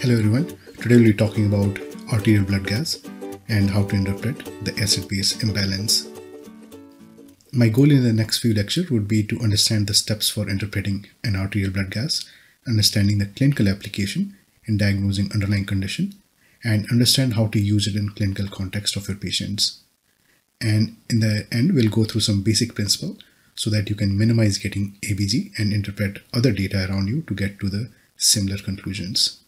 Hello everyone, today we'll be talking about arterial blood gas and how to interpret the acid-base imbalance. My goal in the next few lectures would be to understand the steps for interpreting an arterial blood gas, understanding the clinical application in diagnosing underlying condition, and understand how to use it in clinical context of your patients. And in the end, we'll go through some basic principle so that you can minimize getting ABG and interpret other data around you to get to the similar conclusions.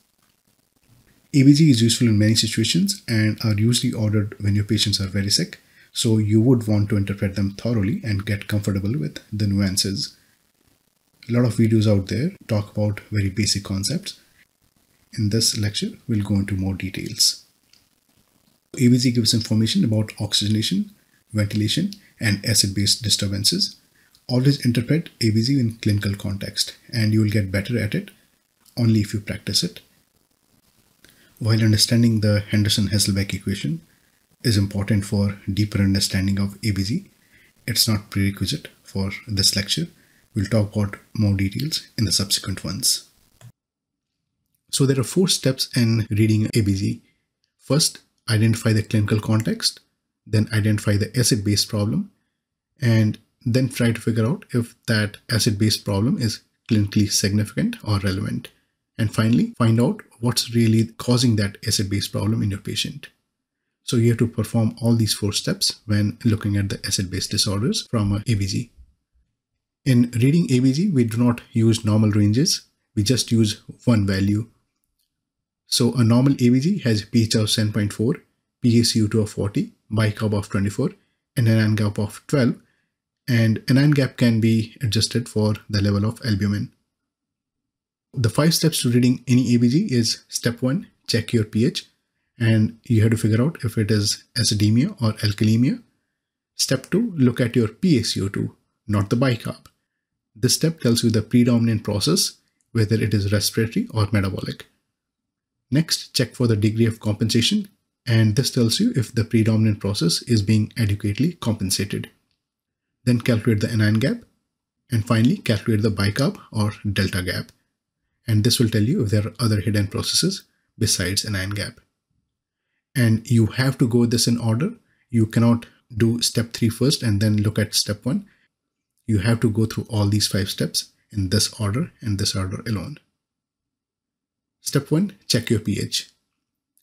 ABG is useful in many situations and are usually ordered when your patients are very sick, so you would want to interpret them thoroughly and get comfortable with the nuances. A lot of videos out there talk about very basic concepts. In this lecture, we'll go into more details. ABG gives information about oxygenation, ventilation, and acid-base disturbances. Always interpret ABG in clinical context and you will get better at it only if you practice it. While understanding the Henderson-Hasselbalch equation is important for deeper understanding of ABG, it's not prerequisite for this lecture. We'll talk about more details in the subsequent ones. So there are four steps in reading ABG. First, identify the clinical context, then identify the acid-base problem, and then try to figure out if that acid-base problem is clinically significant or relevant. And finally, find out what's really causing that acid-base problem in your patient. So you have to perform all these four steps when looking at the acid-base disorders from a ABG. In reading ABG, we do not use normal ranges. We just use one value. So a normal ABG has pH of 7.4, PaCO2 of 40, bicarb of 24, and an anion gap of 12, and an anion gap can be adjusted for the level of albumin. The five steps to reading any ABG is step one, check your pH and you have to figure out if it is acidemia or alkalemia. Step two, look at your PaCO2, not the bicarb. This step tells you the predominant process, whether it is respiratory or metabolic. Next, check for the degree of compensation and this tells you if the predominant process is being adequately compensated. Then calculate the anion gap and finally calculate the bicarb or delta gap and this will tell you if there are other hidden processes besides an anion gap. And you have to go this in order. You cannot do step three first and then look at step one. You have to go through all these five steps in this order and this order alone. Step one, check your pH.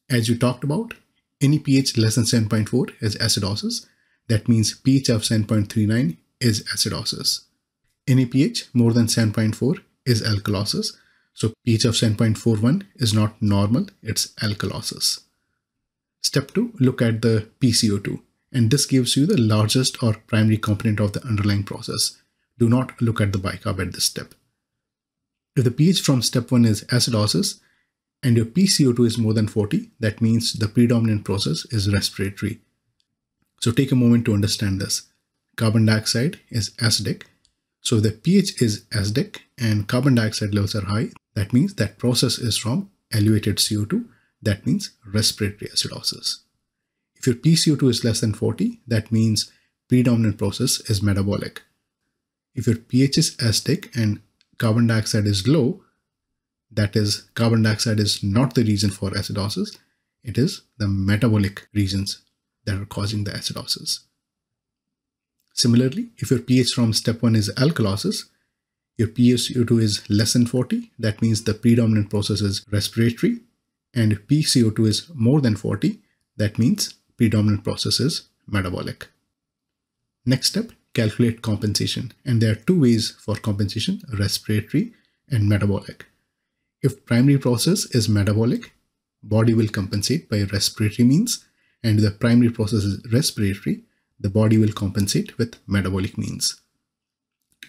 As you talked about, any pH less than 7.4 is acidosis. That means pH of 7.39 is acidosis. Any pH more than 7.4 is alkalosis. So pH of 7.41 is not normal, it's alkalosis. Step 2, look at the PCO2 and this gives you the largest or primary component of the underlying process. Do not look at the bicarb at this step. If the pH from step 1 is acidosis and your PCO2 is more than 40, that means the predominant process is respiratory. So take a moment to understand this. Carbon dioxide is acidic. So if the pH is acidic and carbon dioxide levels are high, that means that process is from elevated CO2. That means respiratory acidosis. If your PCO2 is less than 40, that means predominant process is metabolic. If your pH is acidic and carbon dioxide is low, that is carbon dioxide is not the reason for acidosis. It is the metabolic reasons that are causing the acidosis. Similarly, if your pH from step 1 is alkalosis, your PaCO2 is less than 40, that means the predominant process is respiratory. And PCO2 is more than 40, that means predominant process is metabolic. Next step, calculate compensation. And there are two ways for compensation, respiratory and metabolic. If primary process is metabolic, body will compensate by respiratory means. And if the primary process is respiratory, the body will compensate with metabolic means.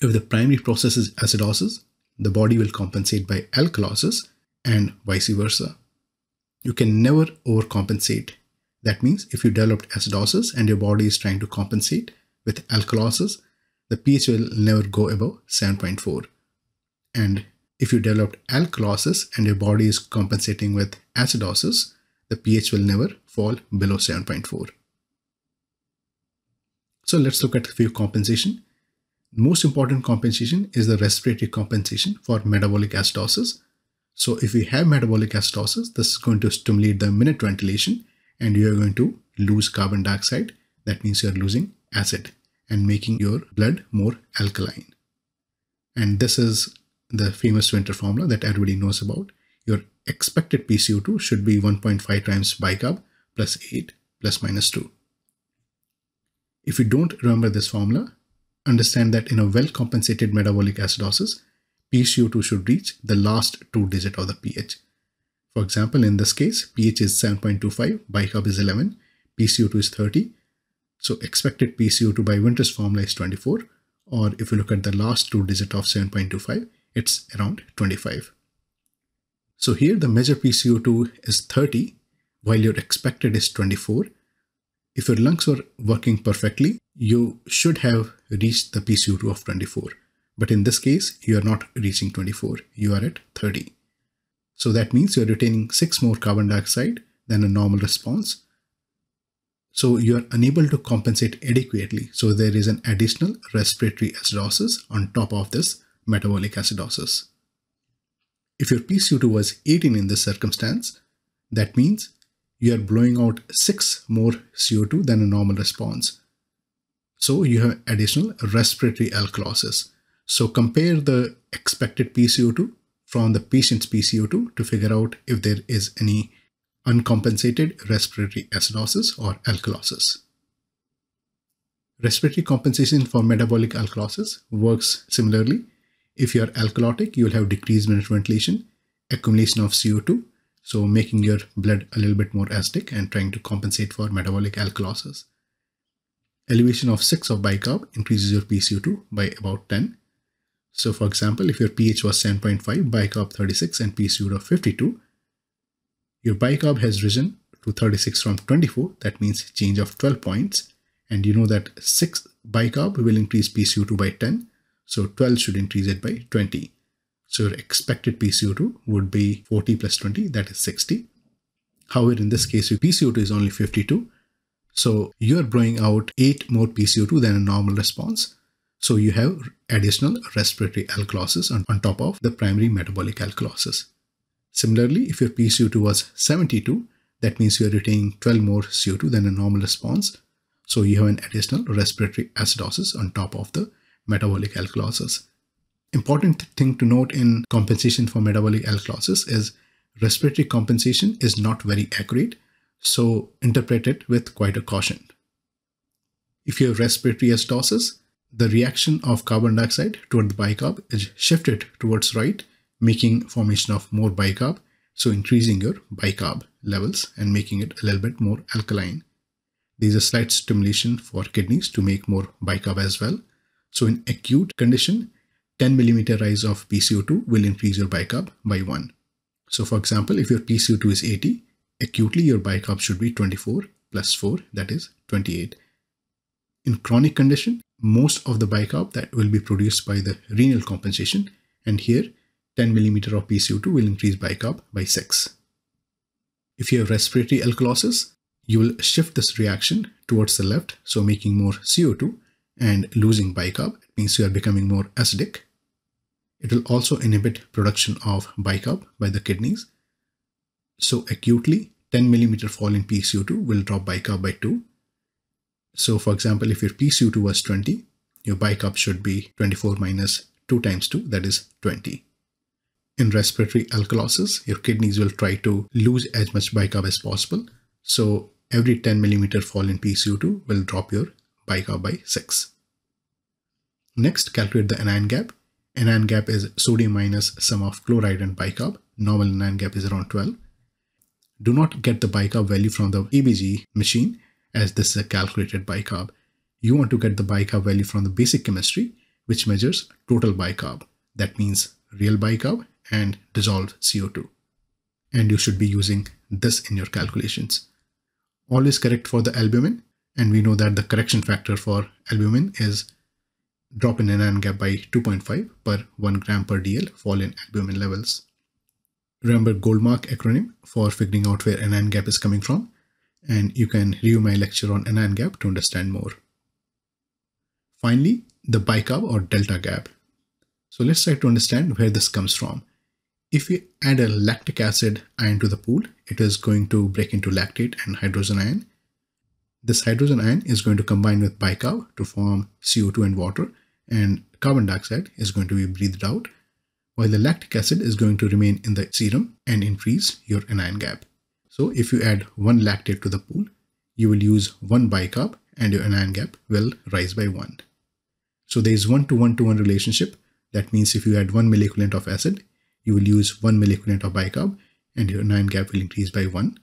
If the primary process is acidosis, the body will compensate by alkalosis and vice versa. You can never overcompensate. That means if you developed acidosis and your body is trying to compensate with alkalosis, the pH will never go above 7.4. And if you developed alkalosis and your body is compensating with acidosis, the pH will never fall below 7.4. So let's look at a few compensation. Most important compensation is the respiratory compensation for metabolic acidosis. So if we have metabolic acidosis, this is going to stimulate the minute ventilation and you are going to lose carbon dioxide. That means you're losing acid and making your blood more alkaline. And this is the famous winter formula that everybody knows about. Your expected PCO2 should be 1.5 times bicarb plus 8 plus minus 2. If you don't remember this formula, understand that in a well-compensated metabolic acidosis, PCO2 should reach the last two digit of the pH. For example, in this case, pH is 7.25, bicarb is 11, PCO2 is 30. So expected PCO2 by Winter's formula is 24. Or if you look at the last two digit of 7.25, it's around 25. So here the measured PCO2 is 30, while your expected is 24. If your lungs were working perfectly, you should have reached the PCO2 of 24. But in this case, you are not reaching 24, you are at 30. So that means you're retaining 6 more carbon dioxide than a normal response. So you are unable to compensate adequately. So there is an additional respiratory acidosis on top of this metabolic acidosis. If your PCO2 was 18 in this circumstance, that means you are blowing out 6 more CO2 than a normal response. So you have additional respiratory alkalosis. So compare the expected PCO2 from the patient's PCO2 to figure out if there is any uncompensated respiratory acidosis or alkalosis. Respiratory compensation for metabolic alkalosis works similarly. If you are alkalotic, you will have decreased minute ventilation, accumulation of CO2, so making your blood a little bit more acidic and trying to compensate for metabolic alkalosis. Elevation of 6 of bicarb increases your PCO2 by about 10. So for example, if your pH was 7.5, bicarb 36 and PCO2 of 52, your bicarb has risen to 36 from 24. That means change of 12 points. And you know that 6 bicarb will increase PCO2 by 10. So 12 should increase it by 20. So your expected PCO2 would be 40 plus 20, that is 60. However, in this case, your PCO2 is only 52. So you're blowing out 8 more PCO2 than a normal response. So you have additional respiratory alkalosis on, on top of the primary metabolic alkalosis. Similarly, if your PCO2 was 72, that means you're retaining 12 more CO2 than a normal response. So you have an additional respiratory acidosis on top of the metabolic alkalosis. Important thing to note in compensation for metabolic alkalosis is respiratory compensation is not very accurate, so interpret it with quite a caution. If you have respiratory acidosis, the reaction of carbon dioxide toward the bicarb is shifted towards right, making formation of more bicarb, so increasing your bicarb levels and making it a little bit more alkaline. There is a slight stimulation for kidneys to make more bicarb as well. So in acute condition, 10 millimeter rise of PCO2 will increase your bicarb by 1. So for example, if your PCO2 is 80, acutely your bicarb should be 24 plus 4, that is 28. In chronic condition, most of the bicarb that will be produced by the renal compensation, and here 10 millimeter of PCO2 will increase bicarb by 6. If you have respiratory alkalosis, you will shift this reaction towards the left, so making more CO2 and losing bicarb. It means you are becoming more acidic. It will also inhibit production of bicarb by the kidneys. So acutely, 10 millimeter fall in PCO2 will drop bicarb by 2. So for example, if your PCO2 was 20, your bicarb should be 24 minus 2 times 2, that is 20. In respiratory alkalosis, your kidneys will try to lose as much bicarb as possible. So every 10 millimeter fall in PCO2 will drop your bicarb by 6. Next, calculate the anion gap. Anion gap is sodium minus sum of chloride and bicarb. Normal anion gap is around 12. Do not get the bicarb value from the ABG machine as this is a calculated bicarb. You want to get the bicarb value from the basic chemistry which measures total bicarb. That means real bicarb and dissolved CO2. And you should be using this in your calculations. Always correct for the albumin and we know that the correction factor for albumin is drop in anion gap by 2.5 per 1 gram per dl fall in albumin levels. Remember Goldmark acronym for figuring out where anion gap is coming from and you can review my lecture on anion gap to understand more. Finally, the bicarb or delta gap. So let's try to understand where this comes from. If we add a lactic acid ion to the pool, it is going to break into lactate and hydrogen ion. This hydrogen ion is going to combine with bicarb to form CO2 and water and carbon dioxide is going to be breathed out while the lactic acid is going to remain in the serum and increase your anion gap. So if you add one lactate to the pool, you will use one bicarb and your anion gap will rise by one. So there is one to one to one relationship. That means if you add one milliequivalent of acid, you will use one milliequivalent of bicarb and your anion gap will increase by one.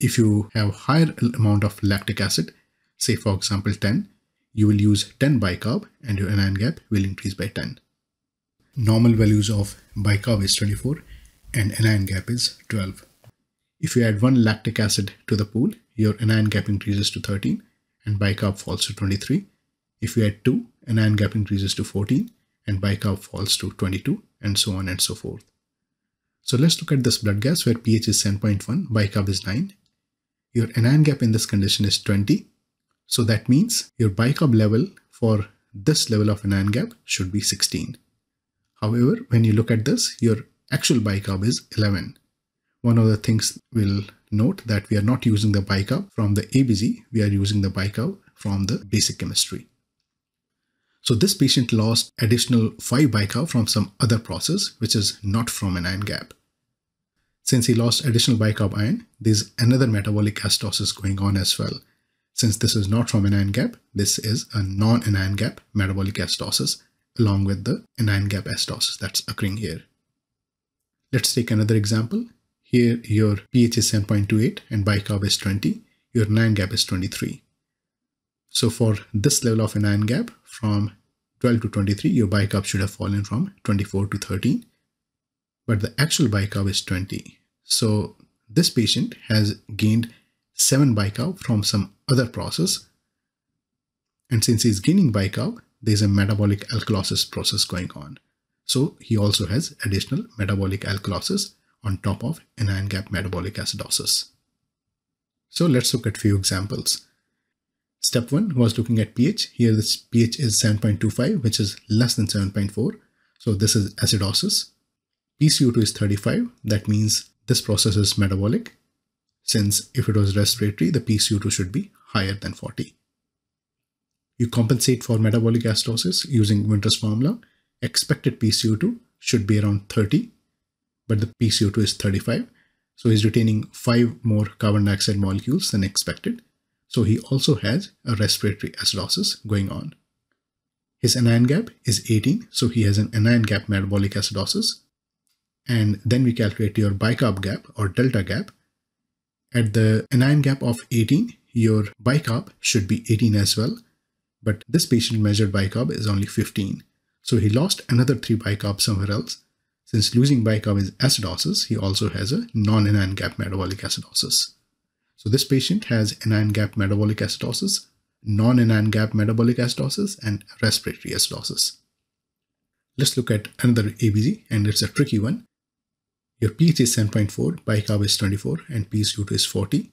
If you have higher amount of lactic acid, say for example 10, you will use 10 bicarb and your anion gap will increase by 10. Normal values of bicarb is 24 and anion gap is 12. If you add one lactic acid to the pool, your anion gap increases to 13 and bicarb falls to 23. If you add 2, anion gap increases to 14 and bicarb falls to 22 and so on and so forth. So let's look at this blood gas where pH is 7.1, bicarb is 9. Your anion gap in this condition is 20 so that means your bicarb level for this level of anion gap should be 16. However, when you look at this, your actual bicarb is 11. One of the things we'll note that we are not using the bicarb from the ABG, we are using the bicarb from the basic chemistry. So this patient lost additional 5 bicarb from some other process, which is not from an anion gap. Since he lost additional bicarb ion, there's another metabolic acidosis going on as well. Since this is not from an anion gap, this is a non-anion gap metabolic acidosis along with the anion gap acidosis that's occurring here. Let's take another example. Here your pH is 7.28 and bicarb is 20. Your anion gap is 23. So for this level of anion gap from 12 to 23, your bicarb should have fallen from 24 to 13. But the actual bicarb is 20. So this patient has gained 7 bicarb from some other process. And since he's gaining bicarb, there's a metabolic alkalosis process going on. So he also has additional metabolic alkalosis on top of anion gap metabolic acidosis. So let's look at few examples. Step 1 was looking at pH. Here this pH is 7.25 which is less than 7.4. So this is acidosis. PCO2 is 35. That means this process is metabolic since if it was respiratory, the PCO2 should be higher than 40. You compensate for metabolic acidosis using Winter's formula. Expected PCO2 should be around 30, but the PCO2 is 35. So he's retaining five more carbon dioxide molecules than expected. So he also has a respiratory acidosis going on. His anion gap is 18, so he has an anion gap metabolic acidosis. And then we calculate your bicarb gap or delta gap, at the anion gap of 18, your bicarb should be 18 as well, but this patient measured bicarb is only 15. So he lost another 3 bicarb somewhere else. Since losing bicarb is acidosis, he also has a non-anion gap metabolic acidosis. So this patient has anion gap metabolic acidosis, non-anion gap metabolic acidosis, and respiratory acidosis. Let's look at another ABG, and it's a tricky one. Your pH is 7.4, bicarb is 24, and PCO2 is 40.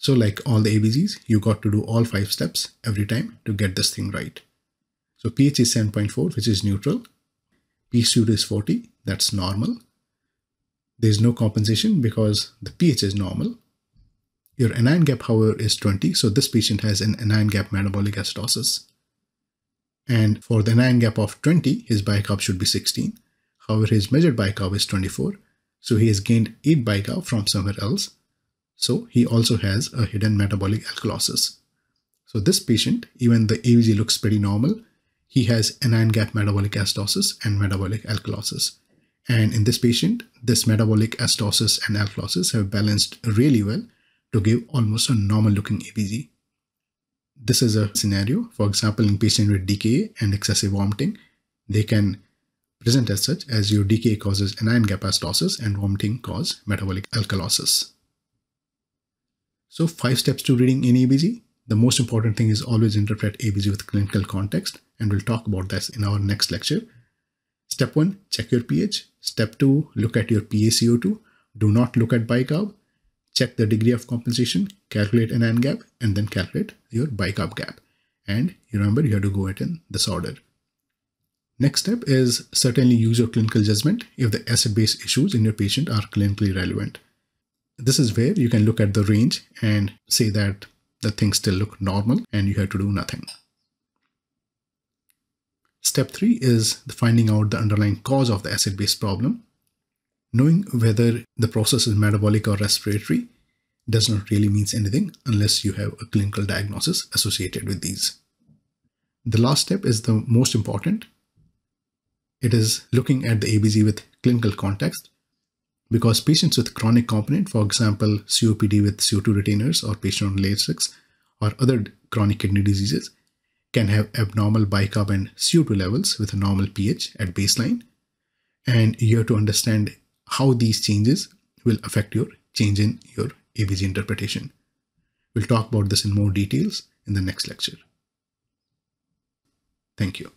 So like all the ABGs, you got to do all five steps every time to get this thing right. So pH is 7.4, which is neutral. PCO2 is 40, that's normal. There's no compensation because the pH is normal. Your anion gap, however, is 20, so this patient has an anion gap metabolic acidosis. And for the anion gap of 20, his bicarb should be 16. However, his measured bicarb is 24, so he has gained 8 bicarb from somewhere else. So he also has a hidden metabolic alkalosis. So this patient, even the ABG looks pretty normal, he has anion gap metabolic acidosis and metabolic alkalosis. And in this patient, this metabolic acidosis and alkalosis have balanced really well to give almost a normal looking ABG. This is a scenario, for example, in patient with DKA and excessive vomiting, they can present as such as your DKA causes anion gap acidosis and vomiting cause metabolic alkalosis. So five steps to reading any ABG. The most important thing is always interpret ABG with clinical context and we'll talk about this in our next lecture. Step 1, check your pH. Step 2, look at your PaCO2. Do not look at bicarb. Check the degree of compensation, calculate an anion gap, and then calculate your bicarb gap. And you remember you have to go it in this order. Next step is certainly use your clinical judgment if the acid-base issues in your patient are clinically relevant. This is where you can look at the range and say that the things still look normal and you have to do nothing. Step three is the finding out the underlying cause of the acid-base problem. Knowing whether the process is metabolic or respiratory does not really means anything unless you have a clinical diagnosis associated with these. The last step is the most important it is looking at the ABG with clinical context because patients with chronic component, for example, COPD with CO2 retainers or patient on Lasix or other chronic kidney diseases can have abnormal bicarb and CO2 levels with a normal pH at baseline. And you have to understand how these changes will affect your change in your ABG interpretation. We'll talk about this in more details in the next lecture. Thank you.